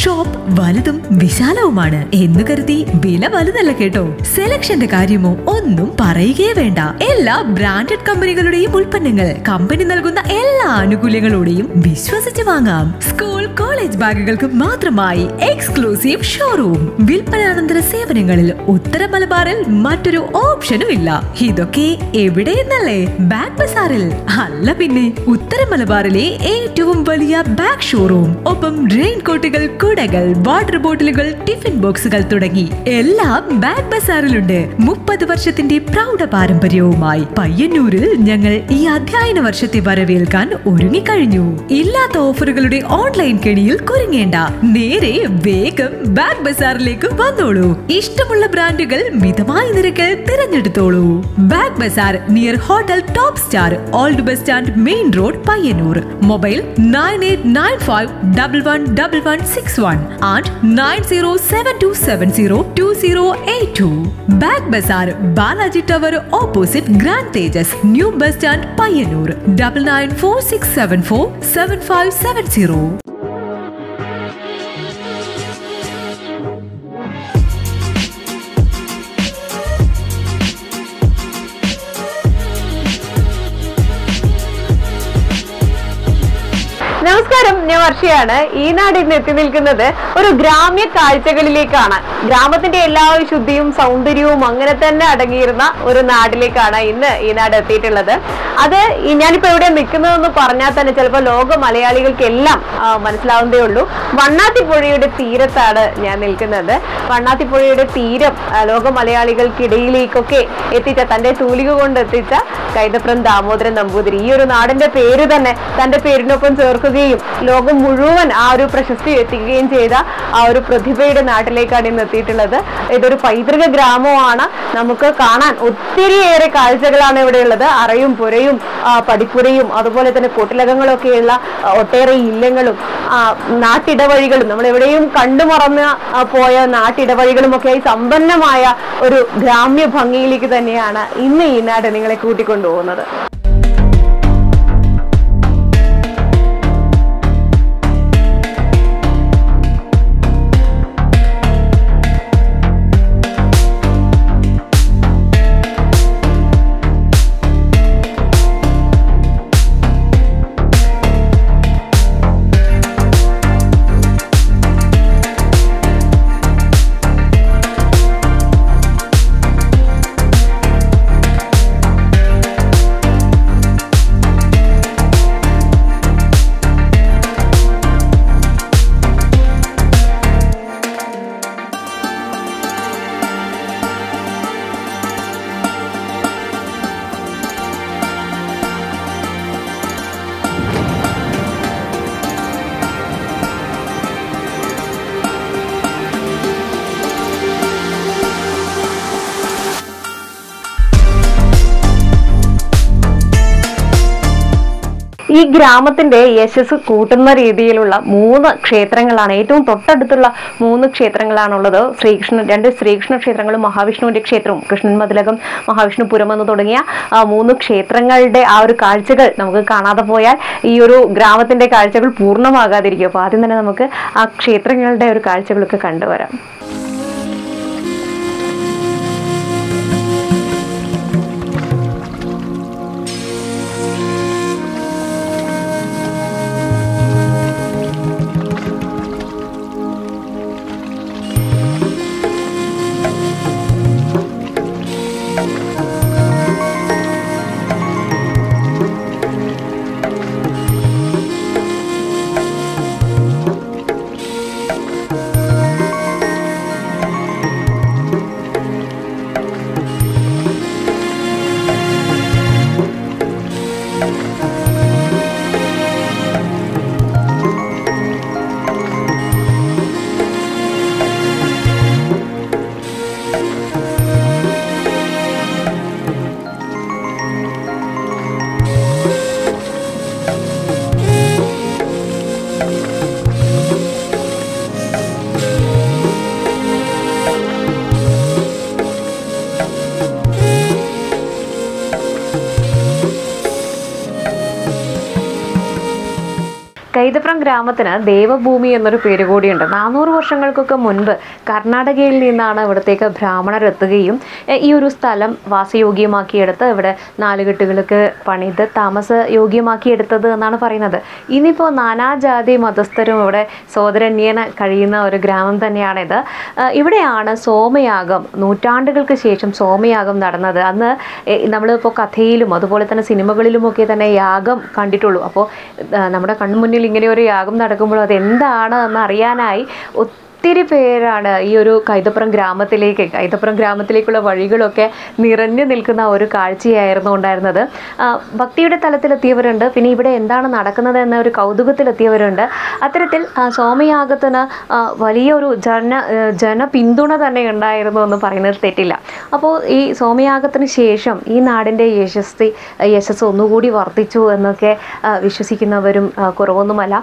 Shop വലുതും വിശാലവുമാണ് എന്ന് കരുതി വില വലുതല്ല കേട്ടോ സെലക്ഷന്റെ കാര്യമോ ഒന്നും പറയുകയേ വേണ്ട എല്ലാ ബ്രാൻഡഡ് കമ്പനികളുടെയും ഉൽപ്പന്നങ്ങൾ കമ്പനി നൽകുന്ന എല്ലാ ആനുകൂല്യങ്ങളോടെയും വിശ്വസിച്ച് വാങ്ങാം സ്കൂൾ കോളേജ് ബാഗുകൾക്ക് മാത്രമായി എക്സ്ക്ലൂസീവ് ഷോറൂം വിൽപ്പനാനന്തര സേവനങ്ങളിൽ ഉത്തര മലബാറിൽ മറ്റൊരു ഓപ്ഷനും ഇല്ല ഇതൊക്കെ എന്നല്ലേ ബാഗ് ബസാറിൽ അല്ല പിന്നെ ഉത്തര മലബാറിലെ ഏറ്റവും വലിയ ബാഗ് ഷോറൂം ഒപ്പം റെയിൻകോട്ടുകൾ കുടകൾ വാട്ടർ ബോട്ടിലുകൾ ടിഫിൻ ബോക്സുകൾ തുടങ്ങി എല്ലാം ബാഗ് ബസാറിലുണ്ട് മുപ്പത് വർഷത്തിന്റെ പ്രൗഢ പാരമ്പര്യവുമായി പയ്യന്നൂരിൽ ഞങ്ങൾ ഈ അധ്യയന വർഷത്തെ വരവേൽക്കാൻ ഒരുങ്ങിക്കഴിഞ്ഞു ഇല്ലാത്ത ഓഫറുകളുടെ ഓൺലൈൻ കെണിയിൽ കുരുങ്ങേണ്ട നേരെ വേഗം ബാഗ് ബസാറിലേക്ക് വന്നോളൂ ഇഷ്ടമുള്ള ബ്രാൻഡുകൾ മിതമായ നിരക്ക് തിരഞ്ഞെടുത്തോളൂ bag bazaar near hotel top star old bus stand main road Payyanur mobile nine eight nine five double one double one six 61 at 9072702082. Bag Bazaar, Balaji Tower, opposite Grand Tejas, New Bus Stand, Payyanur, 9946747570. നമസ്കാരം ഞാൻ വർഷയാണ് ഈ നാട് ഇന്ന് എത്തി നിൽക്കുന്നത് ഒരു ഗ്രാമ്യ കാഴ്ചകളിലേക്കാണ് ഗ്രാമത്തിന്റെ എല്ലാ ശുദ്ധിയും സൗന്ദര്യവും അങ്ങനെ തന്നെ അടങ്ങിയിരുന്ന ഒരു നാട്ടിലേക്കാണ് ഇന്ന് ഈ നാട് എത്തിയിട്ടുള്ളത് അത് ഞാനിപ്പോ എവിടെ നിൽക്കുന്നതെന്ന് പറഞ്ഞാൽ തന്നെ ചിലപ്പോൾ ലോക മലയാളികൾക്കെല്ലാം മനസ്സിലാവുന്നതേ ഉള്ളൂ വണ്ണാത്തിപ്പുഴയുടെ തീരത്താണ് ഞാൻ നിൽക്കുന്നത് വണ്ണാത്തിപ്പുഴയുടെ തീരം ലോക മലയാളികൾക്കിടയിലേക്കൊക്കെ എത്തിച്ച തന്റെ തൂലിക കൊണ്ട് എത്തിച്ച കൈതപ്രം ദാമോദരൻ നമ്പൂതിരി ഈ ഒരു നാടിന്റെ പേര് തന്നെ തന്റെ പേരിനൊപ്പം ചേർക്കുകയും ലോകം മുഴുവൻ ആ ഒരു പ്രശസ്തി എത്തിക്കുകയും ചെയ്ത ആ ഒരു പ്രതിഭയുടെ നാട്ടിലേക്കാണ് ഇന്ന് എത്തിയിട്ടുള്ളത് ഇതൊരു പൈതൃക ഗ്രാമമാണ് നമുക്ക് കാണാൻ ഒത്തിരിയേറെ കാഴ്ചകളാണ് ഇവിടെയുള്ളത് അറയും പുരയും പടിപ്പുരയും അതുപോലെ തന്നെ കൊട്ടിലകങ്ങളൊക്കെയുള്ള ഒട്ടേറെ ഇല്ലങ്ങളും നാട്ടിടവഴികളും നമ്മൾ എവിടെയും കണ്ടുമറന്ന് പോയ നാട്ടിടവഴികളും ഒക്കെയായി സമ്പന്നമായ ഒരു ഗ്രാമ്യ ഭംഗിയിലേക്ക് തന്നെയാണ് ഇന്ന് ഈ നാട് നിങ്ങളെ കൂട്ടിക്കൊണ്ടുപോകുന്നത് ഗ്രാമത്തിന്റെ യശസ് കൂട്ടുന്ന രീതിയിലുള്ള മൂന്ന് ക്ഷേത്രങ്ങളാണ് ഏറ്റവും തൊട്ടടുത്തുള്ള മൂന്ന് ക്ഷേത്രങ്ങളാണുള്ളത് ശ്രീകൃഷ്ണൻ രണ്ട് ശ്രീകൃഷ്ണ ക്ഷേത്രങ്ങളും മഹാവിഷ്ണുവിന്റെ ക്ഷേത്രവും കൃഷ്ണൻ മതിലകം മഹാവിഷ്ണുപുരം എന്ന് തുടങ്ങിയ മൂന്ന് ക്ഷേത്രങ്ങളുടെ ആ ഒരു കാഴ്ചകൾ നമുക്ക് കാണാതെ പോയാൽ ഈ ഒരു ഗ്രാമത്തിന്റെ കാഴ്ചകൾ പൂർണ്ണമാകാതിരിക്കും അപ്പൊ ആദ്യം തന്നെ നമുക്ക് ആ ക്ഷേത്രങ്ങളുടെ ഒരു കാഴ്ചകളൊക്കെ കണ്ടുവരാം கைது മലപ്പുറം ഗ്രാമത്തിന് ദേവഭൂമി എന്നൊരു പേര് കൂടിയുണ്ട് നാനൂറ് വർഷങ്ങൾക്കൊക്കെ മുൻപ് കർണാടകയിൽ നിന്നാണ് ഇവിടത്തേക്ക് ബ്രാഹ്മണർ എത്തുകയും ഈ ഒരു സ്ഥലം വാസയോഗ്യമാക്കിയെടുത്ത് ഇവിടെ നാലുകെട്ടുകൾക്ക് പണിത് യോഗ്യമാക്കിയെടുത്തത് എന്നാണ് പറയുന്നത് ഇനിയിപ്പോൾ നാനാജാതി മതസ്ഥരും ഇവിടെ സോദരന്യേന കഴിയുന്ന ഒരു ഗ്രാമം തന്നെയാണിത് ഇവിടെയാണ് സോമയാഗം നൂറ്റാണ്ടുകൾക്ക് ശേഷം സോമയാഗം നടന്നത് അന്ന് നമ്മളിപ്പോൾ കഥയിലും അതുപോലെ തന്നെ സിനിമകളിലുമൊക്കെ തന്നെ യാഗം കണ്ടിട്ടുള്ളൂ അപ്പോൾ നമ്മുടെ കൺമുന്നിൽ ഇങ്ങനെ ഒരു യാഗം നടക്കുമ്പോഴും എന്താണ് എന്ന് അറിയാനായി ഒത്തിരി പേരാണ് ഈ ഒരു കൈതപ്പുറം ഗ്രാമത്തിലേക്ക് കൈതപ്പുറം ഗ്രാമത്തിലേക്കുള്ള വഴികളൊക്കെ നിറഞ്ഞു നിൽക്കുന്ന ഒരു കാഴ്ചയായിരുന്നു ഉണ്ടായിരുന്നത് ഭക്തിയുടെ തലത്തിലെത്തിയവരുണ്ട് പിന്നെ ഇവിടെ എന്താണ് നടക്കുന്നത് എന്ന ഒരു കൗതുകത്തിലെത്തിയവരുണ്ട് അത്തരത്തിൽ സോമയാഗത്തിന് വലിയൊരു ജന ജനപിന്തുണ തന്നെ ഉണ്ടായിരുന്നു എന്ന് പറയുന്നത് തെറ്റില്ല അപ്പോൾ ഈ സോമയാഗത്തിന് ശേഷം ഈ നാടിൻ്റെ യശസ്തി യശസ് ഒന്നുകൂടി വർദ്ധിച്ചു എന്നൊക്കെ വിശ്വസിക്കുന്നവരും കുറവൊന്നുമല്ല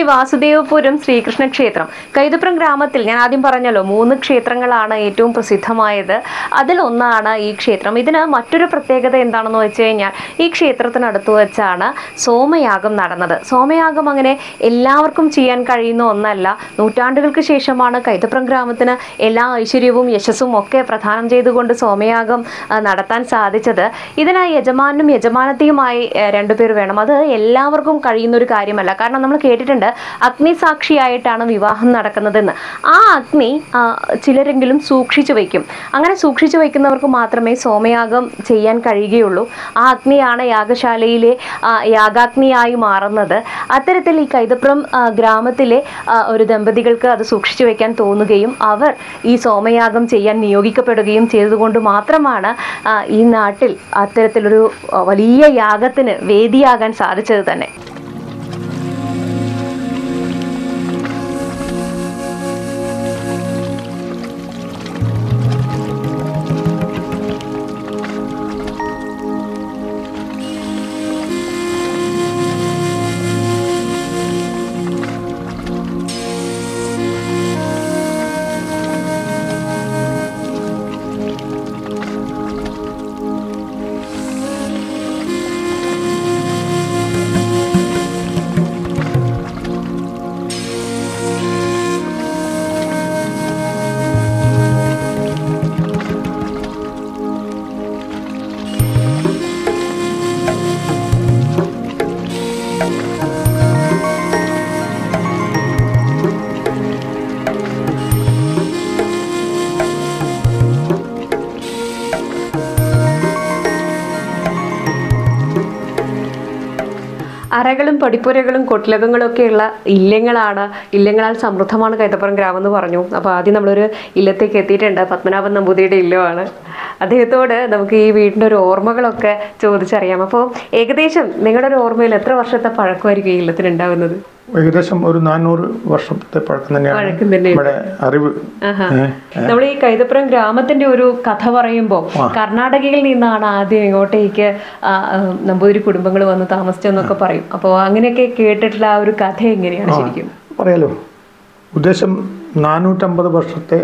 ശ്രീ വാസുദേവപുരം ശ്രീകൃഷ്ണ ക്ഷേത്രം കൈതപ്രം ഗ്രാമത്തിൽ ഞാൻ ആദ്യം പറഞ്ഞല്ലോ മൂന്ന് ക്ഷേത്രങ്ങളാണ് ഏറ്റവും പ്രസിദ്ധമായത് അതിൽ ഒന്നാണ് ഈ ക്ഷേത്രം ഇതിന് മറ്റൊരു പ്രത്യേകത എന്താണെന്ന് വെച്ച് കഴിഞ്ഞാൽ ഈ ക്ഷേത്രത്തിനടുത്ത് വെച്ചാണ് സോമയാഗം നടന്നത് സോമയാഗം അങ്ങനെ എല്ലാവർക്കും ചെയ്യാൻ കഴിയുന്ന ഒന്നല്ല നൂറ്റാണ്ടുകൾക്ക് ശേഷമാണ് കൈതപ്രം ഗ്രാമത്തിന് എല്ലാ ഐശ്വര്യവും യശസ്സും ഒക്കെ പ്രധാനം ചെയ്തുകൊണ്ട് സോമയാഗം നടത്താൻ സാധിച്ചത് ഇതിനായി യജമാനും യജമാനത്തെയുമായി രണ്ടുപേർ വേണം അത് എല്ലാവർക്കും കഴിയുന്ന ഒരു കാര്യമല്ല കാരണം നമ്മൾ കേട്ടിട്ടുണ്ട് അഗ്നിസാക്ഷിയായിട്ടാണ് വിവാഹം നടക്കുന്നതെന്ന് ആ അഗ്നി ചിലരെങ്കിലും സൂക്ഷിച്ചു വയ്ക്കും അങ്ങനെ സൂക്ഷിച്ചു വയ്ക്കുന്നവർക്ക് മാത്രമേ സോമയാഗം ചെയ്യാൻ കഴിയുകയുള്ളൂ ആ അഗ്നിയാണ് യാഗശാലയിലെ യാഗാഗ്നിയായി മാറുന്നത് അത്തരത്തിൽ ഈ കൈതപ്രം ഗ്രാമത്തിലെ ഒരു ദമ്പതികൾക്ക് അത് സൂക്ഷിച്ചു വയ്ക്കാൻ തോന്നുകയും അവർ ഈ സോമയാഗം ചെയ്യാൻ നിയോഗിക്കപ്പെടുകയും ചെയ്തതുകൊണ്ട് മാത്രമാണ് ഈ നാട്ടിൽ അത്തരത്തിലൊരു വലിയ യാഗത്തിന് വേദിയാകാൻ സാധിച്ചത് തന്നെ പാറകളും പടിപ്പുരകളും കൊട്ടിലകങ്ങളും ഒക്കെയുള്ള ഇല്ലങ്ങളാണ് ഇല്ലങ്ങളാൽ സമൃദ്ധമാണ് കൈത്തപ്പുറം ഗ്രാമം എന്ന് പറഞ്ഞു അപ്പോൾ ആദ്യം നമ്മളൊരു ഇല്ലത്തേക്ക് എത്തിയിട്ടുണ്ട് പത്മനാഭൻ നമ്പൂതിരിയുടെ ഇല്ലമാണ് അദ്ദേഹത്തോട് നമുക്ക് ഈ വീടിൻ്റെ ഒരു ഓർമ്മകളൊക്കെ ചോദിച്ചറിയാം അപ്പോൾ ഏകദേശം നിങ്ങളുടെ ഒരു ഓർമ്മയിൽ എത്ര വർഷത്തെ പഴക്കമായിരിക്കും ഈ ഇല്ലത്തിനുണ്ടാവുന്നത് ഏകദേശം ഒരു നാനൂറ് വർഷത്തെ പഴക്കം തന്നെയാണ് അറിവ് നമ്മൾ ഈ കൈതപ്പുറം ഗ്രാമത്തിന്റെ ഒരു കഥ പറയുമ്പോൾ കർണാടകയിൽ നിന്നാണ് ആദ്യം ഇങ്ങോട്ടേക്ക് നമ്പൂതിരി കുടുംബങ്ങൾ വന്ന് താമസിച്ചെന്നൊക്കെ പറയും അപ്പോൾ അങ്ങനെയൊക്കെ കേട്ടിട്ടുള്ള ആ ഒരു കഥ എങ്ങനെയാണ് ശരിക്കും പറയാലോ ഉദ്ദേശം നാനൂറ്റമ്പത് വർഷത്തെ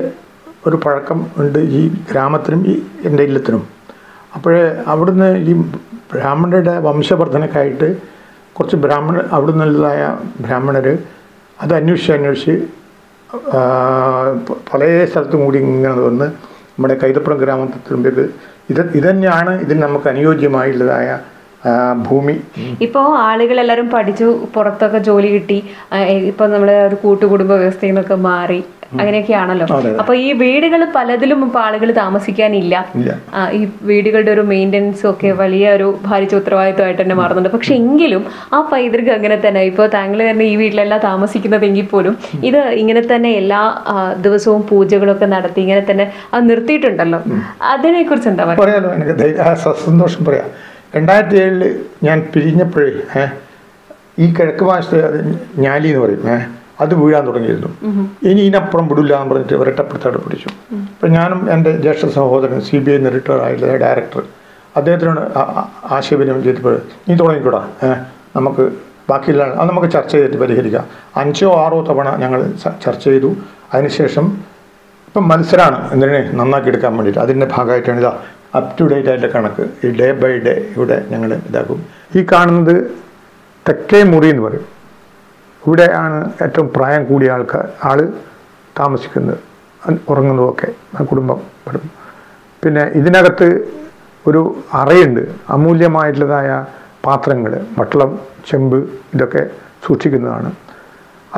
ഒരു പഴക്കം ഉണ്ട് ഈ ഗ്രാമത്തിനും ഈ എൻ്റെ ഇല്ലത്തിനും അപ്പോഴേ അവിടുന്ന് ഈ ബ്രാഹ്മണരുടെ വംശവർദ്ധനക്കായിട്ട് കുറച്ച് ബ്രാഹ്മണർ അവിടെ നിന്നുള്ളതായ ബ്രാഹ്മണർ അത് അന്വേഷിച്ച് അന്വേഷിച്ച് പല സ്ഥലത്തും കൂടി ഇങ്ങനെ വന്ന് നമ്മുടെ കൈതപ്പുറം ഗ്രാമത്തിൽ ഇത് ഇതന്നെയാണ് ഇതിന് നമുക്ക് അനുയോജ്യമായുള്ളതായ ഭൂമി ഇപ്പോൾ ആളുകൾ എല്ലാവരും പഠിച്ചു പുറത്തൊക്കെ ജോലി കിട്ടി ഇപ്പൊ നമ്മുടെ ഒരു കൂട്ടുകുടുംബ വ്യവസ്ഥയിൽ നിന്നൊക്കെ മാറി അങ്ങനെയൊക്കെയാണല്ലോ അപ്പൊ ഈ വീടുകൾ പലതിലും ഇപ്പൊ ആളുകൾ താമസിക്കാനില്ല ഈ വീടുകളുടെ ഒരു മെയിൻ്റെനൻസ് ഒക്കെ വലിയ ഒരു ഭാരിച്ച ഉത്തരവാദിത്വമായിട്ട് തന്നെ മാറുന്നുണ്ട് പക്ഷെ എങ്കിലും ആ പൈതൃകം അങ്ങനെ തന്നെ ഇപ്പൊ താങ്കൾ തന്നെ ഈ വീട്ടിലെല്ലാം താമസിക്കുന്നതെങ്കിൽ പോലും ഇത് ഇങ്ങനെ തന്നെ എല്ലാ ദിവസവും പൂജകളൊക്കെ നടത്തി ഇങ്ങനെ തന്നെ അത് നിർത്തിയിട്ടുണ്ടല്ലോ അതിനെ കുറിച്ച് എന്താ പറയാലോ സന്തോഷം പറയാം രണ്ടായിരത്തി ഏഴിൽ ഞാൻ പിരിഞ്ഞപ്പോഴേ ഈ കിഴക്ക് ഭാഷത്തെ ഞാലി എന്ന് പറയും ഏഹ് അത് വീഴാൻ തുടങ്ങിയിരുന്നു ഇനി ഇതിനപ്പുറം വിടില്ല എന്ന് പറഞ്ഞിട്ട് ഒരട്ടപ്പെടുത്താട് പിടിച്ചു അപ്പം ഞാനും എൻ്റെ ജ്യേഷ്ഠ സഹോദരൻ സി ബി ഐ റിട്ടയർ ആയിട്ടുള്ള ഡയറക്ടർ അദ്ദേഹത്തിനോട് ആശയവിനിമയം ചെയ്തപ്പോൾ നീ തുടങ്ങിക്കൂടാ നമുക്ക് ബാക്കിയുള്ള അത് നമുക്ക് ചർച്ച ചെയ്തിട്ട് പരിഹരിക്കാം അഞ്ചോ ആറോ തവണ ഞങ്ങൾ ചർച്ച ചെയ്തു അതിനുശേഷം ഇപ്പം മത്സരമാണ് എന്തിനെ നന്നാക്കി എടുക്കാൻ വേണ്ടിയിട്ട് അതിൻ്റെ ഭാഗമായിട്ടാണ് ഇതാ അപ് ടു ഡേറ്റ് ആയിട്ട് കണക്ക് ഈ ഡേ ബൈ ഡേ ഇവിടെ ഞങ്ങൾ ഇതാക്കും ഈ കാണുന്നത് തെക്കേ മുറി എന്ന് പറയും ഇവിടെയാണ് ഏറ്റവും പ്രായം കൂടിയ ആൾക്കാർ ആൾ താമസിക്കുന്നത് ഉറങ്ങുന്നതൊക്കെ കുടുംബം പിന്നെ ഇതിനകത്ത് ഒരു അറയുണ്ട് അമൂല്യമായിട്ടുള്ളതായ പാത്രങ്ങൾ വട്ടളം ചെമ്പ് ഇതൊക്കെ സൂക്ഷിക്കുന്നതാണ്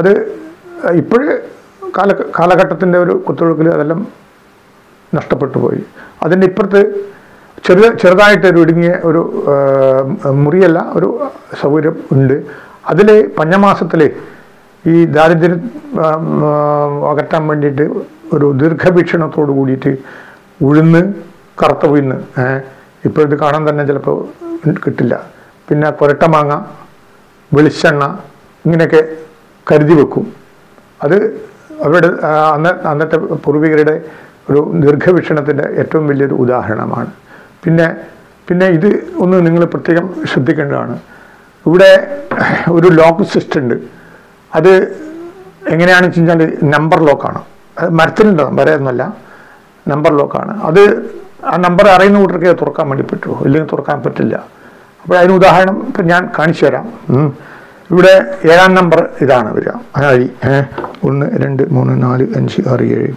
അത് ഇപ്പോഴേ കാല കാലഘട്ടത്തിൻ്റെ ഒരു കുത്തൊഴുക്കിൽ അതെല്ലാം നഷ്ടപ്പെട്ടു പോയി അതിൻ്റെ ഇപ്പുറത്ത് ചെറിയ ചെറുതായിട്ട് ഒരു ഇടുങ്ങിയ ഒരു മുറിയല്ല ഒരു സൗകര്യം ഉണ്ട് അതിൽ പഞ്ഞമാസത്തിൽ ഈ ദാരിദ്ര്യം അകറ്റാൻ വേണ്ടിയിട്ട് ഒരു ദീർഘവീക്ഷണത്തോട് കൂടിയിട്ട് ഉഴുന്ന് കറുത്ത ഉഴുന്ന് ഇപ്പോഴത് കാണാൻ തന്നെ ചിലപ്പോൾ കിട്ടില്ല പിന്നെ കൊരട്ട മാങ്ങ വെളിച്ചെണ്ണ ഇങ്ങനെയൊക്കെ കരുതി വെക്കും അത് അവരുടെ അന്നത്തെ പൂർവികരുടെ ഒരു ദീർഘവീക്ഷണത്തിൻ്റെ ഏറ്റവും വലിയൊരു ഉദാഹരണമാണ് പിന്നെ പിന്നെ ഇത് ഒന്ന് നിങ്ങൾ പ്രത്യേകം ശ്രദ്ധിക്കേണ്ടതാണ് ഇവിടെ ഒരു ലോക്ക് സിസ്റ്റം ഉണ്ട് അത് എങ്ങനെയാണെന്ന് വെച്ച് കഴിഞ്ഞാൽ നമ്പർ ലോക്കാണ് അത് മരത്തിലുണ്ട് വരെയൊന്നുമല്ല നമ്പർ ലോക്കാണ് അത് ആ നമ്പർ അറിയുന്ന കൂട്ടർക്ക് തുറക്കാൻ വേണ്ടി പറ്റുമോ ഇല്ലെങ്കിൽ തുറക്കാൻ പറ്റില്ല അപ്പോൾ അതിന് ഉദാഹരണം ഇപ്പം ഞാൻ കാണിച്ചു തരാം ഇവിടെ ഏഴാം നമ്പർ ഇതാണ് വരിക അതായി ഒന്ന് രണ്ട് മൂന്ന് നാല് അഞ്ച് ആറ് ഏഴ്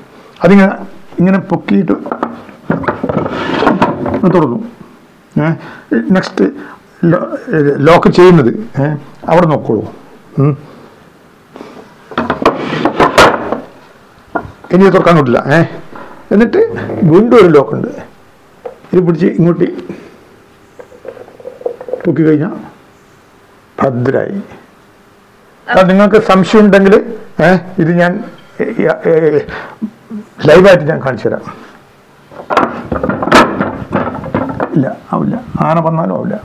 അതിങ്ങനെ ഇങ്ങനെ പൊക്കിയിട്ട് തുടങ്ങും നെക്സ്റ്റ് ലോക്ക് ചെയ്യുന്നത് അവിടെ നോക്കോളൂ ഇനി തുറക്കാൻ പറ്റില്ല ഏ എന്നിട്ട് വീണ്ടും ഒരു ലോക്കുണ്ട് ഇത് പിടിച്ച് ഇങ്ങോട്ട് പൊക്കി കഴിഞ്ഞാൽ ഭദ്രായി നിങ്ങൾക്ക് സംശയം ഉണ്ടെങ്കിൽ ഇത് ഞാൻ ലൈവായിട്ട് ഞാൻ കാണിച്ചു തരാം ഇല്ല ആവില്ല ആന വന്നാലും ആവില്ല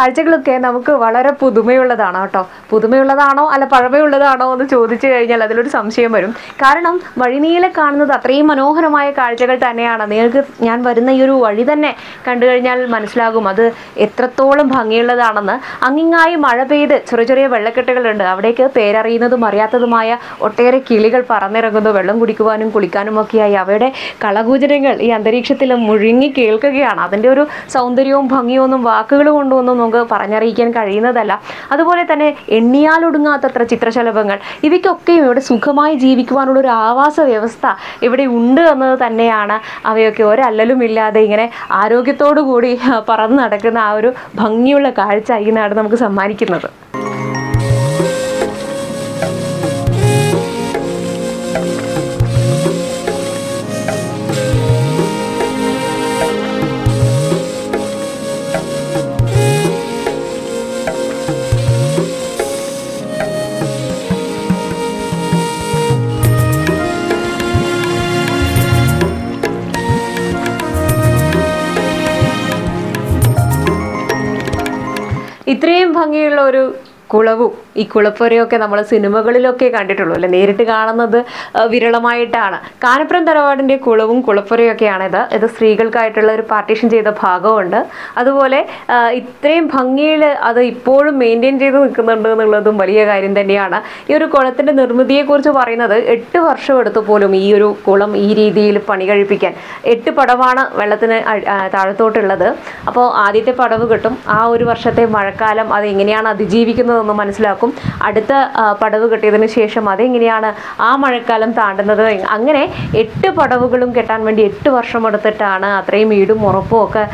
കാഴ്ചകളൊക്കെ നമുക്ക് വളരെ പുതുമയുള്ളതാണ് കേട്ടോ പുതുമയുള്ളതാണോ അല്ല പഴമയുള്ളതാണോ എന്ന് ചോദിച്ചു കഴിഞ്ഞാൽ അതിലൊരു സംശയം വരും കാരണം വഴിനീലെ കാണുന്നത് അത്രയും മനോഹരമായ കാഴ്ചകൾ തന്നെയാണ് നിങ്ങൾക്ക് ഞാൻ വരുന്ന ഈ ഒരു വഴി തന്നെ കണ്ടു കഴിഞ്ഞാൽ മനസ്സിലാകും അത് എത്രത്തോളം ഭംഗിയുള്ളതാണെന്ന് അങ്ങിങ്ങായി മഴ പെയ്ത് ചെറിയ ചെറിയ വെള്ളക്കെട്ടുകളുണ്ട് അവിടേക്ക് പേരറിയുന്നതും അറിയാത്തതുമായ ഒട്ടേറെ കിളികൾ പറന്നിറങ്ങുന്നു വെള്ളം കുടിക്കുവാനും കുളിക്കാനും ഒക്കെയായി അവയുടെ കളകൂചനകൾ ഈ അന്തരീക്ഷത്തിൽ മുഴുങ്ങി കേൾക്കുകയാണ് അതിൻ്റെ ഒരു സൗന്ദര്യവും ഭംഗിയൊന്നും വാക്കുകൾ കൊണ്ടുവന്നും നമുക്ക് പറഞ്ഞറിയിക്കാൻ കഴിയുന്നതല്ല അതുപോലെ തന്നെ എണ്ണിയാലൊടുങ്ങാത്തത്ര ചിത്രശലഭങ്ങൾ ഇവയ്ക്കൊക്കെയും ഇവിടെ സുഖമായി ജീവിക്കുവാനുള്ള ഒരു ആവാസ വ്യവസ്ഥ ഇവിടെ ഉണ്ട് എന്നത് തന്നെയാണ് അവയൊക്കെ ഒരല്ലലും ഇല്ലാതെ ഇങ്ങനെ ആരോഗ്യത്തോടു കൂടി പറന്ന് നടക്കുന്ന ആ ഒരു ഭംഗിയുള്ള കാഴ്ച ഈ നമുക്ക് സമ്മാനിക്കുന്നത് ഭംഗിയുള്ള ഒരു കുളവും ഈ കുളപ്പൊരയൊക്കെ നമ്മൾ സിനിമകളിലൊക്കെ കണ്ടിട്ടുള്ളൂ അല്ലെ നേരിട്ട് കാണുന്നത് വിരളമായിട്ടാണ് കാനപ്പുറം തറവാടിൻ്റെ കുളവും കുളപ്പൊരയൊക്കെയാണ് ഇത് ഇത് സ്ത്രീകൾക്കായിട്ടുള്ള ഒരു പാർട്ടീഷൻ ചെയ്ത ഭാഗമുണ്ട് അതുപോലെ ഇത്രയും ഭംഗിയിൽ അത് ഇപ്പോഴും മെയിൻറ്റെയിൻ ചെയ്ത് നിൽക്കുന്നുണ്ട് എന്നുള്ളതും വലിയ കാര്യം തന്നെയാണ് ഈ ഒരു കുളത്തിൻ്റെ നിർമ്മിതിയെക്കുറിച്ച് പറയുന്നത് എട്ട് വർഷം എടുത്തു പോലും ഈ ഒരു കുളം ഈ രീതിയിൽ പണി കഴിപ്പിക്കാൻ എട്ട് പടവാണ് വെള്ളത്തിന് താഴത്തോട്ടുള്ളത് അപ്പോൾ ആദ്യത്തെ പടവ് കിട്ടും ആ ഒരു വർഷത്തെ മഴക്കാലം അത് എങ്ങനെയാണ് അതിജീവിക്കുന്നത് എന്ന് മനസ്സിലാക്കും അടുത്ത പടവ് കെട്ടിയതിന് ശേഷം അതെങ്ങനെയാണ് ആ മഴക്കാലം താണ്ടുന്നത് അങ്ങനെ എട്ട് പടവുകളും കെട്ടാൻ വേണ്ടി എട്ട് വർഷം എടുത്തിട്ടാണ് അത്രയും വീടും ഉറപ്പും ഒക്കെ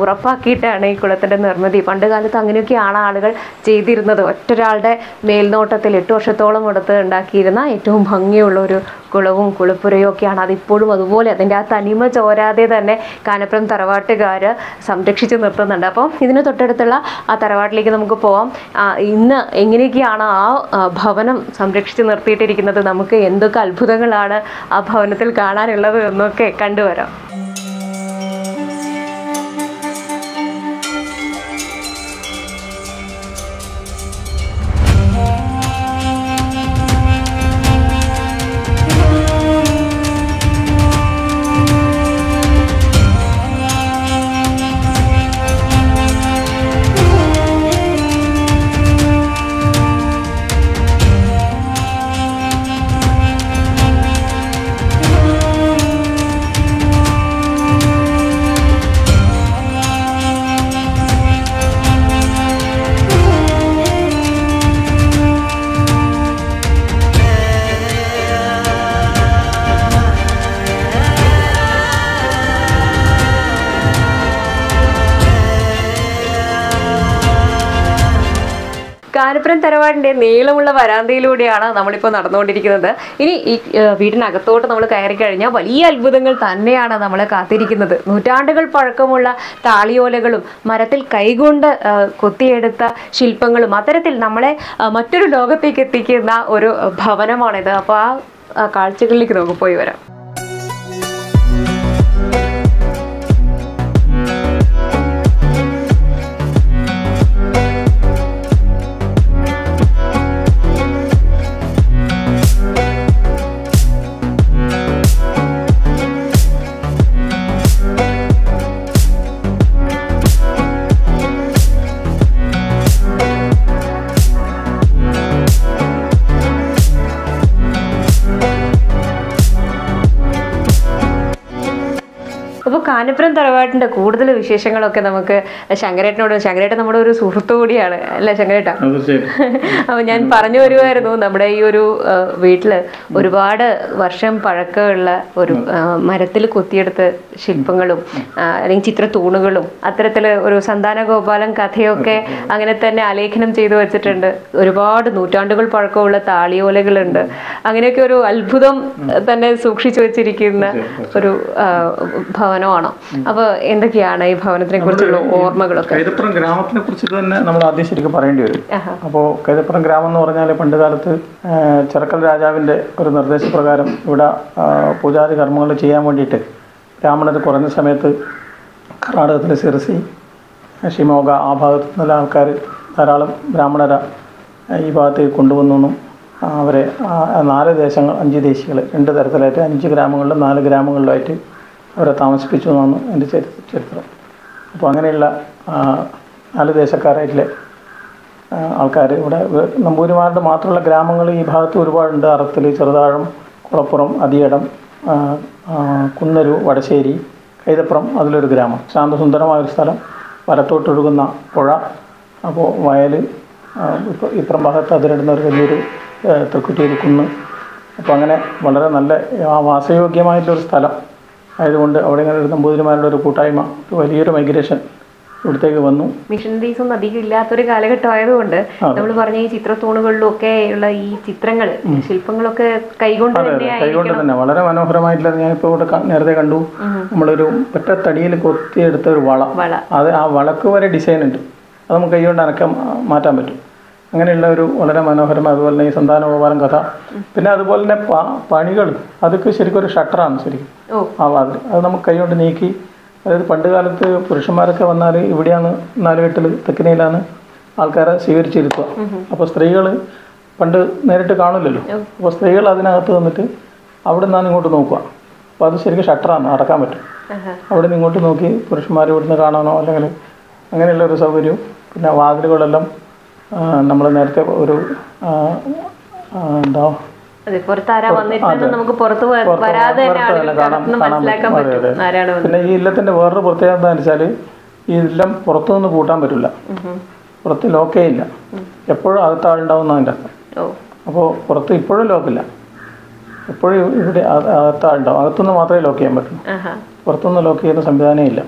ഉറപ്പാക്കിയിട്ടാണ് ഈ കുളത്തിൻ്റെ നിർമ്മിതി പണ്ട് കാലത്ത് അങ്ങനെയൊക്കെയാണ് ആളുകൾ ചെയ്തിരുന്നത് ഒറ്റൊരാളുടെ മേൽനോട്ടത്തിൽ എട്ട് വർഷത്തോളം എടുത്ത് ഉണ്ടാക്കിയിരുന്ന ഏറ്റവും ഭംഗിയുള്ള ഒരു കുളവും കുളിപ്പുരയും ഒക്കെയാണ് അതിപ്പോഴും അതുപോലെ അതിൻ്റെ ആ തനിമ ചോരാതെ തന്നെ കാനപ്പുറം തറവാട്ടുകാർ സംരക്ഷിച്ച് നിർത്തുന്നുണ്ട് അപ്പം ഇതിന് തൊട്ടടുത്തുള്ള ആ തറവാട്ടിലേക്ക് നമുക്ക് പോവാം ഇന്ന് എങ്ങനെയൊക്കെയാണ് ആ ഭവനം സംരക്ഷിച്ച് നിർത്തിയിട്ടിരിക്കുന്നത് നമുക്ക് എന്തൊക്കെ അത്ഭുതങ്ങളാണ് ആ ഭവനത്തിൽ കാണാനുള്ളത് എന്നൊക്കെ കണ്ടുവരാം നീളമുള്ള വരാന്തയിലൂടെയാണ് നമ്മളിപ്പോൾ നടന്നുകൊണ്ടിരിക്കുന്നത് ഇനി ഈ വീടിനകത്തോട്ട് നമ്മൾ കയറി കഴിഞ്ഞാൽ വലിയ അത്ഭുതങ്ങൾ തന്നെയാണ് നമ്മളെ കാത്തിരിക്കുന്നത് നൂറ്റാണ്ടുകൾ പഴക്കമുള്ള താളിയോലകളും മരത്തിൽ കൈകൊണ്ട് കൊത്തിയെടുത്ത ശില്പങ്ങളും അത്തരത്തിൽ നമ്മളെ മറ്റൊരു ലോകത്തേക്ക് എത്തിക്കുന്ന ഒരു ഭവനമാണിത് അപ്പോൾ ആ കാഴ്ചകളിലേക്ക് നമുക്ക് പോയി വരാം ആനപ്പുരം തറവാട്ടിന്റെ കൂടുതൽ വിശേഷങ്ങളൊക്കെ നമുക്ക് ശങ്കരേട്ടനോട് ശങ്കരേട്ടൻ നമ്മുടെ ഒരു സുഹൃത്തു കൂടിയാണ് അല്ല ശങ്കരേട്ട അപ്പൊ ഞാൻ പറഞ്ഞു വരുമായിരുന്നു നമ്മുടെ ഈ ഒരു വീട്ടില് ഒരുപാട് വർഷം പഴക്കമുള്ള ഒരു മരത്തിൽ കൊത്തിയെടുത്ത ശില്പങ്ങളും അല്ലെങ്കിൽ തൂണുകളും അത്തരത്തിൽ ഒരു സന്താന ഗോപാലൻ കഥയൊക്കെ അങ്ങനെ തന്നെ ആലേഖനം ചെയ്തു വെച്ചിട്ടുണ്ട് ഒരുപാട് നൂറ്റാണ്ടുകൾ പഴക്കമുള്ള താളിയോലകളുണ്ട് അങ്ങനെയൊക്കെ ഒരു അത്ഭുതം തന്നെ സൂക്ഷിച്ചു വെച്ചിരിക്കുന്ന ഒരു ഭവനമാണ് അപ്പോൾ എന്തൊക്കെയാണ് ഈ ഭവനത്തിനെ കുറിച്ചുള്ള ഓർമ്മകളൊക്കെ കൈതപ്പുറം ഗ്രാമത്തിനെ കുറിച്ച് തന്നെ നമ്മൾ ആദ്യം ശരിക്കും പറയേണ്ടി വരും അപ്പോൾ കൈതപ്പുറം ഗ്രാമം എന്ന് പറഞ്ഞാൽ പണ്ട് കാലത്ത് ചെറക്കൽ രാജാവിൻ്റെ ഒരു നിർദ്ദേശപ്രകാരം ഇവിടെ പൂജാതി കർമ്മങ്ങൾ ചെയ്യാൻ വേണ്ടിയിട്ട് ബ്രാഹ്മണർ കുറഞ്ഞ സമയത്ത് കർണാടകത്തിലെ സിറസി ഷിമോഗ ആ ഭാഗത്തു നിന്നുള്ള ആൾക്കാർ ധാരാളം ബ്രാഹ്മണര ഈ ഭാഗത്തേക്ക് കൊണ്ടുവന്നു അവരെ നാല് ദേശങ്ങൾ അഞ്ച് ദേശികൾ രണ്ട് തരത്തിലായിട്ട് അഞ്ച് ഗ്രാമങ്ങളിലും നാല് ഗ്രാമങ്ങളിലുമായിട്ട് അവരെ താമസിപ്പിച്ചു എന്നാണ് എൻ്റെ ചരിത്ര ചരിത്രം അപ്പോൾ അങ്ങനെയുള്ള നാല് ദേശക്കാരായിട്ടുള്ള ആൾക്കാർ ഇവിടെ നമ്പൂരിമാരുടെ മാത്രമുള്ള ഗ്രാമങ്ങൾ ഈ ഭാഗത്ത് ഒരുപാടുണ്ട് അറത്തിൽ ചെറുതാഴം കുളപ്പുറം അതിയടം കുന്നരു വടശ്ശേരി കൈതപ്പുറം അതിലൊരു ഗ്രാമം ശാന്തസുന്ദരമായൊരു സ്ഥലം വലത്തോട്ടൊഴുകുന്ന പുഴ അപ്പോൾ വയൽ ഇപ്പം ഇപ്പുറം ഭാഗത്ത് അതിരിടുന്ന ഒരു വലിയൊരു തൃക്കുറ്റിയിൽ കുന്ന് അപ്പോൾ അങ്ങനെ വളരെ നല്ല വാസയോഗ്യമായിട്ടൊരു സ്ഥലം ആയതുകൊണ്ട് അവിടെ ഇങ്ങനെ ഒരു നമ്പൂതിരിമാരുടെ ഒരു കൂട്ടായ്മ വലിയൊരു മൈഗ്രേഷൻ ഇവിടത്തേക്ക് വന്നു മിഷണറീസ് ഒന്നും അധികം ഇല്ലാത്തൊരു കാലഘട്ടം ആയതുകൊണ്ട് നമ്മൾ പറഞ്ഞ ഈ ചിത്രത്തൂണുകളിലും ഒക്കെ ഉള്ള ഈ ചിത്രങ്ങൾ ശില്പങ്ങളൊക്കെ കൈകൊണ്ട് കൈകൊണ്ട് തന്നെ വളരെ മനോഹരമായിട്ടുള്ള ഞാനിപ്പോൾ ഇവിടെ നേരത്തെ കണ്ടു നമ്മളൊരു ഒറ്റ തടിയിൽ കൊത്തിയെടുത്ത ഒരു വള അത് ആ വളക്ക് വരെ ഡിസൈൻ ഉണ്ട് അത് നമുക്ക് കൈകൊണ്ട് അനക്കാൻ മാറ്റാൻ പറ്റും അങ്ങനെയുള്ള ഒരു വളരെ മനോഹരം അതുപോലെ തന്നെ ഈ സന്താനഗോപാലം കഥ പിന്നെ അതുപോലെ തന്നെ പണികൾ അതൊക്കെ ശരിക്കും ഒരു ഷട്ടറാണ് ശരിക്കും ആ വാതിൽ അത് നമുക്ക് കൈകൊണ്ട് നീക്കി അതായത് പണ്ട് കാലത്ത് പുരുഷന്മാരൊക്കെ വന്നാൽ ഇവിടെയാണ് നാലുകെട്ടിൽ തെക്കിനയിലാണ് ആൾക്കാരെ സ്വീകരിച്ചിരുത്തുക അപ്പോൾ സ്ത്രീകൾ പണ്ട് നേരിട്ട് കാണില്ലല്ലോ അപ്പോൾ സ്ത്രീകൾ അതിനകത്ത് വന്നിട്ട് അവിടെ നിന്നാണ് ഇങ്ങോട്ട് നോക്കുക അപ്പോൾ അത് ശരിക്കും ഷട്ടറാണ് അടക്കാൻ പറ്റും അവിടെ നിന്ന് ഇങ്ങോട്ട് നോക്കി പുരുഷന്മാർ ഇവിടുന്ന് കാണാനോ അല്ലെങ്കിൽ അങ്ങനെയുള്ള ഒരു സൗകര്യവും പിന്നെ വാതിലുകളെല്ലാം നമ്മൾ നേരത്തെ ഒരു എന്താ പിന്നെ ഈ ഇല്ലത്തിന്റെ വേറൊരു പ്രത്യേകത എന്താ വെച്ചാൽ ഈ ഇല്ലം പുറത്തുനിന്ന് പൂട്ടാൻ പറ്റില്ല പുറത്ത് ലോക്കേ ഇല്ല എപ്പോഴും അകത്ത് ആളുണ്ടാവുന്ന അർത്ഥം അപ്പോൾ പുറത്ത് ഇപ്പോഴും ലോക്കില്ല എപ്പോഴും ഇവിടെ അകത്താളുണ്ടാവും അകത്തുനിന്ന് മാത്രമേ ലോക്ക് ചെയ്യാൻ പറ്റൂ പുറത്തുനിന്ന് ലോക്ക് ചെയ്യുന്ന സംവിധാനം ഇല്ല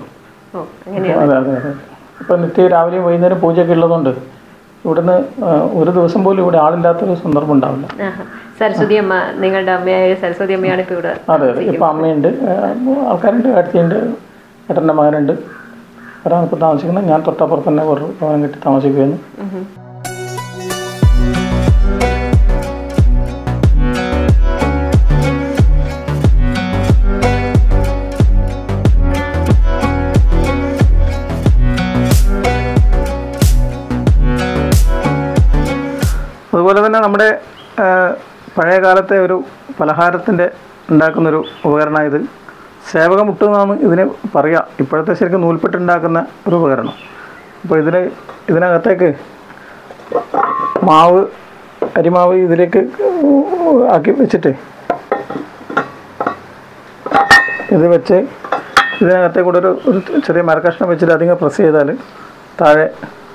അതെ അതെ അതെ ഇപ്പം നിത്യം രാവിലെയും വൈകുന്നേരം പൂജയൊക്കെ ഉള്ളതുകൊണ്ട് ഇവിടുന്ന് ഒരു ദിവസം പോലും ഇവിടെ ആളില്ലാത്തൊരു സന്ദർഭം ഉണ്ടാവില്ല സരസ്വതി അമ്മ നിങ്ങളുടെ അമ്മയായ സരസ്വതി അമ്മയാണ് ഇപ്പോൾ ഇവിടെ അതെ അതെ ഇപ്പം അമ്മയുണ്ട് ആൾക്കാരുണ്ട് അടുത്തുണ്ട് ഏട്ടൻ്റെ മകനുണ്ട് അവരാണ് ഇപ്പോൾ താമസിക്കുന്നത് ഞാൻ തൊട്ടപ്പുറത്ത് തന്നെ ഒരു ഭവനം കെട്ടി താമസിക്കുകയായിരുന്നു അതുപോലെ തന്നെ നമ്മുടെ പഴയ കാലത്തെ ഒരു പലഹാരത്തിൻ്റെ ഉണ്ടാക്കുന്നൊരു ഉപകരണമാണ് ഇത് സേവകമുട്ട് എന്നാണ് ഇതിന് പറയുക ഇപ്പോഴത്തെ ശരിക്കും നൂൽപ്പെട്ടുണ്ടാക്കുന്ന ഒരു ഉപകരണം അപ്പോൾ ഇതിന് ഇതിനകത്തേക്ക് മാവ് അരിമാവ് ഇതിലേക്ക് ആക്കി വെച്ചിട്ട് ഇത് വെച്ച് ഇതിനകത്തേക്ക് കൂടെ ഒരു ഒരു ചെറിയ മരക്കഷ്ണം വെച്ചിട്ട് അധികം പ്രസ് ചെയ്താൽ താഴെ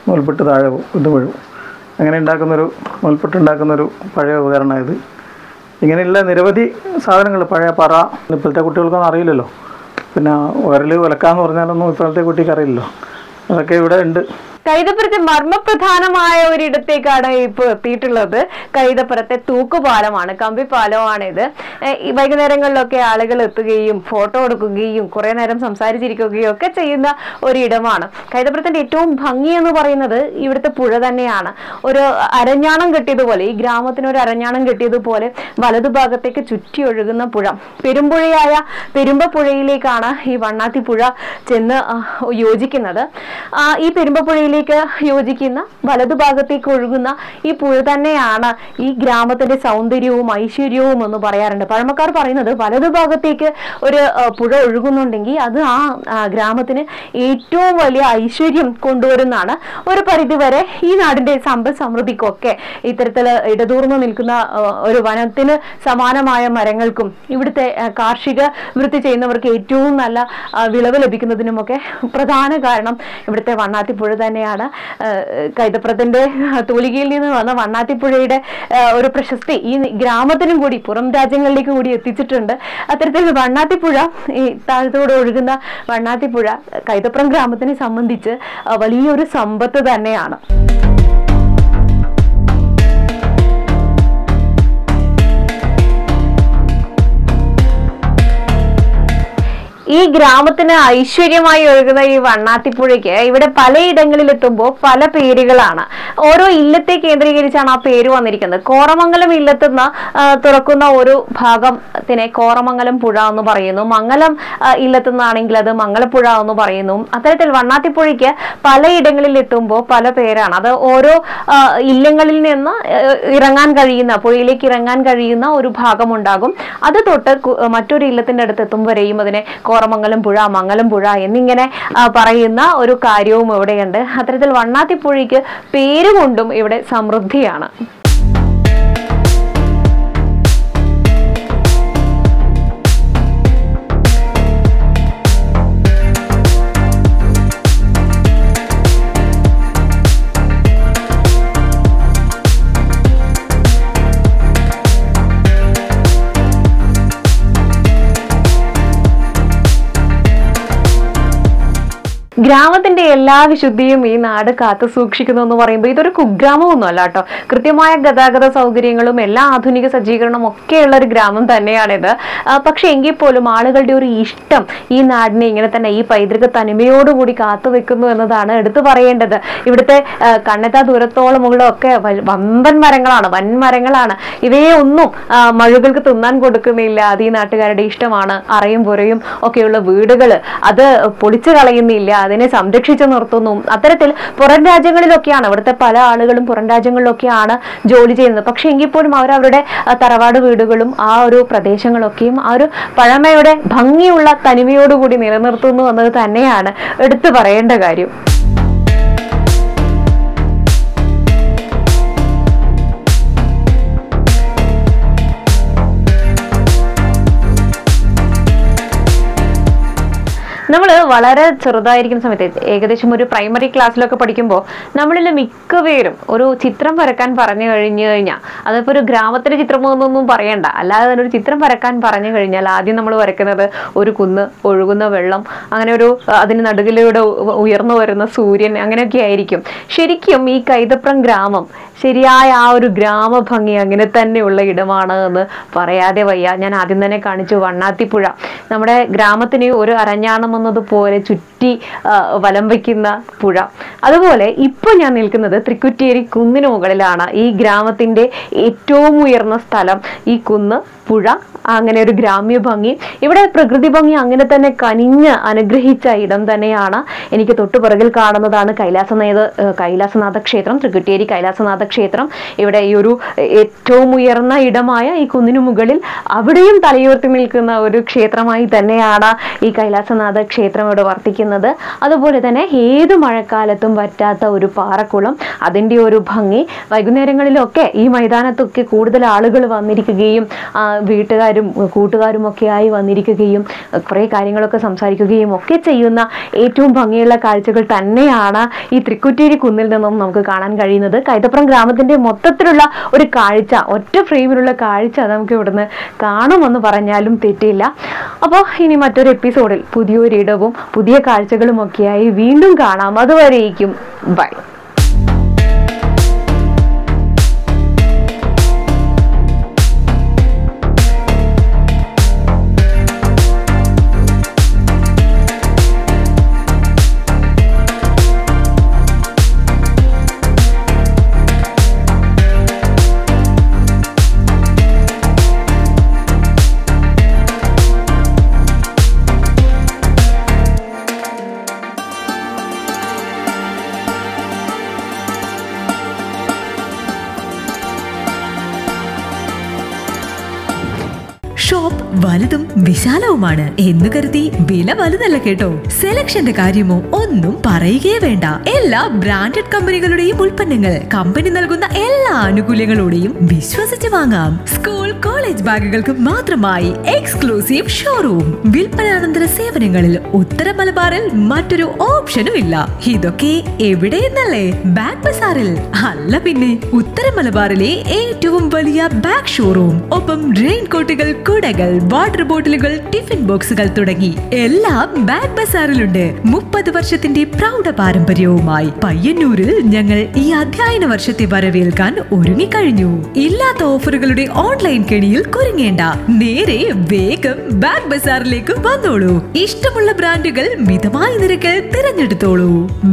നൂൽപ്പെട്ട് താഴെ ഇത് വീഴും അങ്ങനെ ഉണ്ടാക്കുന്നൊരു നൂൽപ്പെട്ട് ഉണ്ടാക്കുന്നൊരു പഴയ ഉപകരണമാണ് ഇത് ഇങ്ങനെയുള്ള നിരവധി സാധനങ്ങൾ പഴയ പറ ഇപ്പോഴത്തെ കുട്ടികൾക്കൊന്നും അറിയില്ലല്ലോ പിന്നെ ഉരൽ ഉലക്കാന്ന് പറഞ്ഞാലൊന്നും ഇപ്പോഴത്തെ കുട്ടിക്ക് അറിയില്ലല്ലോ അതൊക്കെ ഇവിടെ ഉണ്ട് കൈതപ്പുറത്തെ മർമ്മപ്രധാനമായ ഒരിടത്തേക്കാണ് ഇപ്പോൾ എത്തിയിട്ടുള്ളത് കൈതപ്പുറത്തെ തൂക്കുപാലമാണ് കമ്പിപ്പാലമാണ് ഇത് വൈകുന്നേരങ്ങളിലൊക്കെ ആളുകൾ എത്തുകയും ഫോട്ടോ എടുക്കുകയും കുറേ നേരം സംസാരിച്ചിരിക്കുകയും ഒക്കെ ചെയ്യുന്ന ഒരിടമാണ് കൈതപ്പുറത്തിന്റെ ഏറ്റവും ഭംഗി എന്ന് പറയുന്നത് ഇവിടുത്തെ പുഴ തന്നെയാണ് ഒരു അരഞ്ഞാണം കെട്ടിയതുപോലെ ഈ ഗ്രാമത്തിന് ഒരു അരഞ്ഞാണം കെട്ടിയതുപോലെ വലതുഭാഗത്തേക്ക് ചുറ്റി ഒഴുകുന്ന പുഴ പെരുമ്പുഴയായ പെരുമ്പപ്പുഴയിലേക്കാണ് ഈ വണ്ണാത്തി പുഴ ചെന്ന് യോജിക്കുന്നത് ഈ പെരുമ്പപ്പുഴയിലെ പുഴയിലേക്ക് യോജിക്കുന്ന വലതുഭാഗത്തേക്ക് ഒഴുകുന്ന ഈ പുഴ തന്നെയാണ് ഈ ഗ്രാമത്തിന്റെ സൗന്ദര്യവും ഐശ്വര്യവും എന്ന് പറയാറുണ്ട് പഴമക്കാർ പറയുന്നത് വലതുഭാഗത്തേക്ക് ഒരു പുഴ ഒഴുകുന്നുണ്ടെങ്കിൽ അത് ആ ഗ്രാമത്തിന് ഏറ്റവും വലിയ ഐശ്വര്യം കൊണ്ടുവരുന്നതാണ് ഒരു പരിധിവരെ ഈ നാടിന്റെ സമ്പൽ സമൃദ്ധിക്കൊക്കെ ഇത്തരത്തിൽ ഇടതൂർന്നു നിൽക്കുന്ന ഒരു വനത്തിന് സമാനമായ മരങ്ങൾക്കും ഇവിടുത്തെ കാർഷിക വൃത്തി ചെയ്യുന്നവർക്ക് ഏറ്റവും നല്ല വിളവ് ലഭിക്കുന്നതിനുമൊക്കെ പ്രധാന കാരണം ഇവിടുത്തെ വണ്ണാത്തിപ്പുഴ തന്നെ തന്നെയാണ് കൈതപ്രത്തിന്റെ തൂലികയിൽ നിന്ന് വന്ന വണ്ണാത്തിപ്പുഴയുടെ ഒരു പ്രശസ്തി ഈ ഗ്രാമത്തിനും കൂടി പുറം രാജ്യങ്ങളിലേക്കും കൂടി എത്തിച്ചിട്ടുണ്ട് അത്തരത്തിൽ വണ്ണാത്തിപ്പുഴ ഈ താഴത്തോടെ ഒഴുകുന്ന വണ്ണാത്തിപ്പുഴ കൈതപ്രം ഗ്രാമത്തിനെ സംബന്ധിച്ച് വലിയൊരു സമ്പത്ത് തന്നെയാണ് ഈ ഗ്രാമത്തിന് ഐശ്വര്യമായി ഒഴുകുന്ന ഈ വണ്ണാത്തിപ്പുഴയ്ക്ക് ഇവിടെ പലയിടങ്ങളിൽ എത്തുമ്പോൾ പല പേരുകളാണ് ഓരോ ഇല്ലത്തെ കേന്ദ്രീകരിച്ചാണ് ആ പേര് വന്നിരിക്കുന്നത് കോറമംഗലം ഇല്ലത്തുനിന്ന് തുറക്കുന്ന ഒരു ഭാഗത്തിനെ കോറമംഗലം പുഴ എന്ന് പറയുന്നു മംഗലം ഇല്ലത്തുനിന്നാണെങ്കിൽ അത് മംഗലപ്പുഴ എന്ന് പറയുന്നു അത്തരത്തിൽ വണ്ണാത്തിപ്പുഴയ്ക്ക് പലയിടങ്ങളിൽ എത്തുമ്പോൾ പല പേരാണ് അത് ഓരോ ഇല്ലങ്ങളിൽ നിന്ന് ഇറങ്ങാൻ കഴിയുന്ന പുഴയിലേക്ക് ഇറങ്ങാൻ കഴിയുന്ന ഒരു ഭാഗമുണ്ടാകും അത് തൊട്ട് മറ്റൊരു ഇല്ലത്തിന്റെ അടുത്ത് എത്തുമ്പോഴേയും അതിനെ കോറമംഗലം പുഴ മംഗലം പുഴ എന്നിങ്ങനെ പറയുന്ന ഒരു കാര്യവും ഇവിടെയുണ്ട് അത്തരത്തിൽ വണ്ണാത്തിപ്പുഴയ്ക്ക് പേരുകൊണ്ടും ഇവിടെ സമൃദ്ധിയാണ് ഗ്രാമത്തിന്റെ എല്ലാ വിശുദ്ധിയും ഈ നാട് കാത്തു സൂക്ഷിക്കുന്നു എന്ന് പറയുമ്പോൾ ഇതൊരു ഒന്നും അല്ല കേട്ടോ കൃത്യമായ ഗതാഗത സൗകര്യങ്ങളും എല്ലാ ആധുനിക സജ്ജീകരണവും ഒക്കെയുള്ള ഒരു ഗ്രാമം തന്നെയാണിത് പക്ഷെ എങ്കിൽ പോലും ആളുകളുടെ ഒരു ഇഷ്ടം ഈ നാടിനെ ഇങ്ങനെ തന്നെ ഈ പൈതൃക തനിമയോടുകൂടി കാത്തു വെക്കുന്നു എന്നതാണ് എടുത്തു പറയേണ്ടത് ഇവിടുത്തെ കണ്ണെത്താ ദൂരത്തോളം ഒക്കെ വമ്പൻ മരങ്ങളാണ് വൻ മരങ്ങളാണ് ഇവയെ ഒന്നും മഴകൾക്ക് തിന്നാൻ കൊടുക്കുന്നില്ല അത് ഈ നാട്ടുകാരുടെ ഇഷ്ടമാണ് അറയും പുരയും ഒക്കെയുള്ള വീടുകൾ അത് പൊളിച്ചു കളയുന്നില്ല അതിന് അതിനെ സംരക്ഷിച്ചു നിർത്തുന്നു അത്തരത്തിൽ പുറം രാജ്യങ്ങളിലൊക്കെയാണ് അവിടുത്തെ പല ആളുകളും പുറം രാജ്യങ്ങളിലൊക്കെയാണ് ജോലി ചെയ്യുന്നത് പക്ഷെ എങ്കിൽ പോലും അവർ അവരുടെ തറവാട് വീടുകളും ആ ഒരു പ്രദേശങ്ങളൊക്കെയും ആ ഒരു പഴമയുടെ ഭംഗിയുള്ള തനിമയോടുകൂടി നിലനിർത്തുന്നു എന്നത് തന്നെയാണ് എടുത്തു പറയേണ്ട കാര്യം നമ്മൾ വളരെ ചെറുതായിരിക്കുന്ന സമയത്ത് ഏകദേശം ഒരു പ്രൈമറി ക്ലാസ്സിലൊക്കെ പഠിക്കുമ്പോൾ നമ്മളിൽ മിക്കപേരും ഒരു ചിത്രം വരക്കാൻ പറഞ്ഞു കഴിഞ്ഞു കഴിഞ്ഞാൽ അതിപ്പോൾ ഒരു ഗ്രാമത്തിലെ ചിത്രമൊന്നൊന്നും പറയണ്ട അല്ലാതെ തന്നെ ഒരു ചിത്രം വരക്കാൻ പറഞ്ഞു കഴിഞ്ഞാൽ ആദ്യം നമ്മൾ വരയ്ക്കുന്നത് ഒരു കുന്ന് ഒഴുകുന്ന വെള്ളം അങ്ങനെ ഒരു അതിന് നടുകിലൂടെ ഉയർന്നു വരുന്ന സൂര്യൻ അങ്ങനെയൊക്കെ ആയിരിക്കും ശരിക്കും ഈ കൈതപ്രം ഗ്രാമം ശരിയായ ആ ഒരു ഗ്രാമഭംഗി അങ്ങനെ തന്നെയുള്ള ഇടമാണ് എന്ന് പറയാതെ വയ്യ ഞാൻ ആദ്യം തന്നെ കാണിച്ചു വണ്ണാത്തിപ്പുഴ നമ്മുടെ ഗ്രാമത്തിന് ഒരു അരഞ്ഞാണമെന്ന് കാണുന്നത് പോലെ ചുറ്റി വലം വയ്ക്കുന്ന പുഴ അതുപോലെ ഇപ്പോൾ ഞാൻ നിൽക്കുന്നത് തൃക്കുറ്റേരി കുന്നിന് മുകളിലാണ് ഈ ഗ്രാമത്തിൻ്റെ ഏറ്റവും ഉയർന്ന സ്ഥലം ഈ കുന്ന് പുഴ അങ്ങനെ ഒരു ഗ്രാമ്യ ഭംഗി ഇവിടെ പ്രകൃതി ഭംഗി അങ്ങനെ തന്നെ കനിഞ്ഞ് അനുഗ്രഹിച്ച ഇടം തന്നെയാണ് എനിക്ക് തൊട്ടുപുറകിൽ കാണുന്നതാണ് കൈലാസനാഥ കൈലാസനാഥ ക്ഷേത്രം തൃക്കുറ്റേരി കൈലാസനാഥ ക്ഷേത്രം ഇവിടെ ഈ ഒരു ഏറ്റവും ഉയർന്ന ഇടമായ ഈ കുന്നിനു മുകളിൽ അവിടെയും തലയുയർത്തി നിൽക്കുന്ന ഒരു ക്ഷേത്രമായി തന്നെയാണ് ഈ കൈലാസനാഥ ക്ഷേത്രം ഇവിടെ വർത്തിക്കുന്നത് അതുപോലെ തന്നെ ഏത് മഴക്കാലത്തും പറ്റാത്ത ഒരു പാറക്കുളം അതിൻ്റെ ഒരു ഭംഗി വൈകുന്നേരങ്ങളിലൊക്കെ ഈ മൈതാനത്തൊക്കെ കൂടുതൽ ആളുകൾ വന്നിരിക്കുകയും വീട്ടുകാരും കൂട്ടുകാരും ഒക്കെ ആയി വന്നിരിക്കുകയും കുറേ കാര്യങ്ങളൊക്കെ സംസാരിക്കുകയും ഒക്കെ ചെയ്യുന്ന ഏറ്റവും ഭംഗിയുള്ള കാഴ്ചകൾ തന്നെയാണ് ഈ തൃക്കുറ്റേരി കുന്നിൽ നിന്നും നമുക്ക് കാണാൻ കഴിയുന്നത് കൈതപ്പുറം ഗ്രാമത്തിൻ്റെ മൊത്തത്തിലുള്ള ഒരു കാഴ്ച ഒറ്റ ഫ്രെയിമിലുള്ള കാഴ്ച നമുക്ക് ഇവിടുന്ന് കാണുമെന്ന് പറഞ്ഞാലും തെറ്റില്ല അപ്പോൾ ഇനി മറ്റൊരു എപ്പിസോഡിൽ പുതിയൊരു ഇടവും പുതിയ കാഴ്ചകളുമൊക്കെയായി വീണ്ടും കാണാം അതുവരേക്കും ബൈ tanıdım വിശാലവുമാണ് എന്ന് കരുതി വില വലുതല്ല കേട്ടോ സെലക്ഷന്റെ കാര്യമോ ഒന്നും പറയുകയേ വേണ്ട എല്ലാ ബ്രാൻഡഡ് കമ്പനികളുടെയും ഉൽപ്പന്നങ്ങൾ കമ്പനി നൽകുന്ന എല്ലാ ആനുകൂല്യങ്ങളോടെയും വിശ്വസിച്ച് വാങ്ങാം സ്കൂൾ കോളേജ് ബാഗുകൾക്ക് മാത്രമായി എക്സ്ക്ലൂസീവ് ഷോറൂം വിൽപ്പനാനന്തര സേവനങ്ങളിൽ ഉത്തര മലബാറിൽ മറ്റൊരു ഓപ്ഷനും ഇല്ല ഇതൊക്കെ എന്നല്ലേ ബാഗ് ബസാറിൽ അല്ല പിന്നെ ഉത്തര മലബാറിലെ ഏറ്റവും വലിയ ബാഗ് ഷോറൂം ഒപ്പം റെയിൻകോട്ടുകൾ കുടകൾ വാട്ടർ ബോട്ടിൽ ബോട്ടിലുകൾ ടിഫിൻ ബോക്സുകൾ തുടങ്ങി എല്ലാം ബാഗ് ബസാറിലുണ്ട് മുപ്പത് വർഷത്തിന്റെ പ്രൗഢ പാരമ്പര്യവുമായി പയ്യന്നൂരിൽ ഞങ്ങൾ ഈ അധ്യയന വർഷത്തെ വരവേൽക്കാൻ ഒരുങ്ങിക്കഴിഞ്ഞു ഇല്ലാത്ത ഓഫറുകളുടെ ഓൺലൈൻ കെണിയിൽ കുരുങ്ങേണ്ട നേരെ വേഗം ബാഗ് ബസാറിലേക്ക് വന്നോളൂ ഇഷ്ടമുള്ള ബ്രാൻഡുകൾ മിതമായ നിരക്കിൽ തിരഞ്ഞെടുത്തോളൂ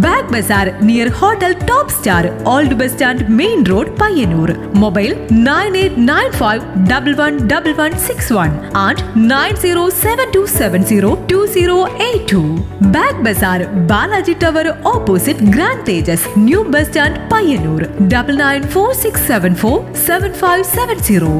bag bazaar near hotel top star old bus stand main road Payyanur mobile nine eight nine five double one double one six one and 9072702082 bag bazaar Balaji tower opposite grand Tejas new bus stand Payyanur double nine four six seven four seven five seven zero